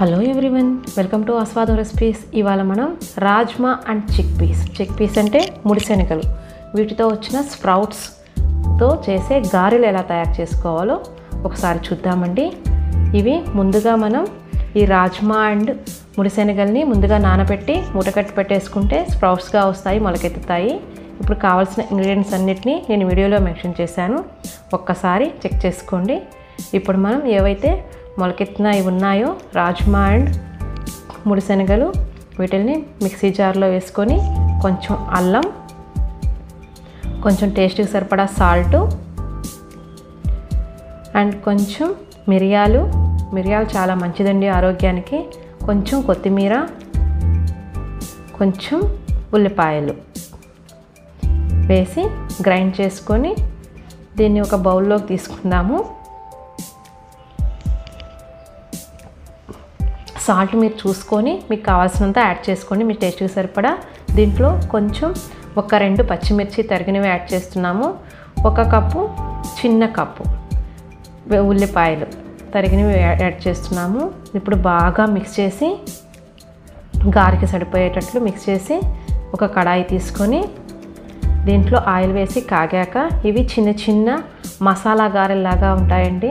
Hello everyone welcome to Aaswadam recipes ఇవాళ మనం rajma and chickpeas chickpeas అంటే ముడిశెనగలు వీటితో వచ్చిన స్ప్రౌట్స్తో చేసే గారెలు ఎలా తయారు చేసుకోవాలో ఒకసారి చూద్దామండి. ఇవి ముందుగా మనం ఈ రాజ్మా అండ్ ముడిశెనగల్ని ముందుగా నానబెట్టి మూటకట్టి పెట్టేసుకుంటే స్ప్రౌట్స్గా వస్తాయి మొలకెత్తుతాయి. ఇప్పుడు కావాల్సిన ఇంగ్రీడియంట్స్ అన్నిటినీ నేను వీడియోలో మెన్షన్ చేశాను. ఒక్కసారి చెక్ చేసుకోండి. ఇప్పుడు మనం ఏవైతే మొలకెత్తినవి ఉన్నాయో రాజ్మా అండ్ ముడిశనగలు వీటిని మిక్సీ జార్లో వేసుకొని కొంచెం అల్లం కొంచెం టేస్ట్కి సరిపడా సాల్టు అండ్ కొంచెం మిరియాలు. మిరియాలు చాలా మంచిదండి ఆరోగ్యానికి. కొంచెం కొత్తిమీర కొంచెం ఉల్లిపాయలు వేసి గ్రైండ్ చేసుకొని దీన్ని ఒక బౌల్లోకి తీసుకుందాము. సాల్ట్ మీరు చూసుకొని మీకు కావాల్సినంత యాడ్ చేసుకోండి. మీ టేస్ట్కి సరిపడా దీంట్లో కొంచెం ఒక రెండు పచ్చిమిర్చి తరిగినవి యాడ్ చేస్తున్నాము. ఒక కప్పు చిన్న కప్పు ఉల్లిపాయలు తరిగినవి యాడ్ చేస్తున్నాము. ఇప్పుడు బాగా మిక్స్ చేసి గారికి సరిపోయేటట్లు మిక్స్ చేసి ఒక కడాయి తీసుకొని దీంట్లో ఆయిల్ వేసి కాగాక ఇవి చిన్న చిన్న మసాలా గారెల్లాగా ఉంటాయండి.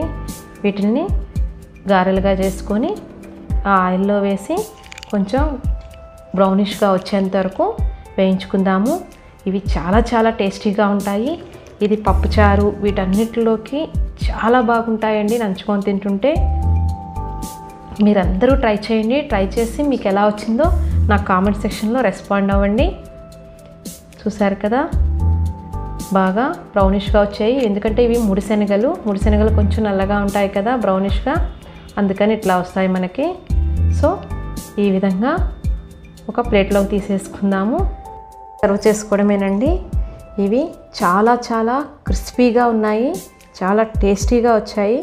వీటిని గారెలుగా చేసుకొని ఆ ఆయిల్లో వేసి కొంచెం బ్రౌనిష్గా వచ్చేంత వరకు వేయించుకుందాము. ఇవి చాలా చాలా టేస్టీగా ఉంటాయి. ఇది పప్పుచారు వీటన్నిటిలోకి చాలా బాగుంటాయండి నంచుకొని తింటుంటే. మీరందరూ ట్రై చేయండి. ట్రై చేసి మీకు ఎలా వచ్చిందో నాకు కామెంట్ సెక్షన్లో రెస్పాండ్ అవ్వండి. చూసారు కదా? బాగా బ్రౌనిష్గా వచ్చాయి. ఎందుకంటే ఇవి ముడిశనగలు. ముడిశనగలు కొంచెం నల్లగా ఉంటాయి కదా బ్రౌనిష్గా. అందుకని ఇట్లా వస్తాయి మనకి. సో ఈ విధంగా ఒక ప్లేట్లోకి తీసేసుకుందాము. సర్వ్ చేసుకోవడమేనండి. ఇవి చాలా చాలా క్రిస్పీగా ఉన్నాయి. చాలా టేస్టీగా వచ్చాయి.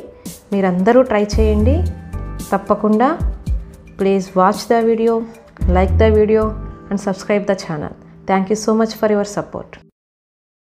మీరందరూ ట్రై చేయండి. తప్పకుండా please watch the video like the video and subscribe the channel. Thank you so much for your support.